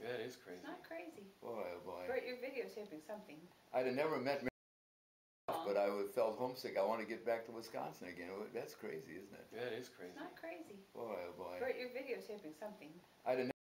Yeah, it is crazy. Not crazy. Boy, oh boy. Bert, you're videotaping something. I'd have never met Mary, but I would- felt homesick. I want to get back to Wisconsin again. That's crazy, isn't it? Yeah, it is crazy. Not crazy. Boy, Bert, you're something. I'd have